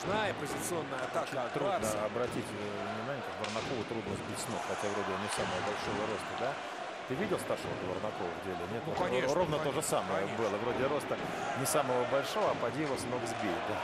сплошная позиционная атака Очень трудно обратить внимание, как Варнакову трудно сбить с ног, хотя вроде не самого большого роста, да? Ты видел старшего Варнакова в деле? Нет? Ну, конечно, Ровно то же самое конечно. было. Вроде роста не самого большого, а поди его с ног сбей Да.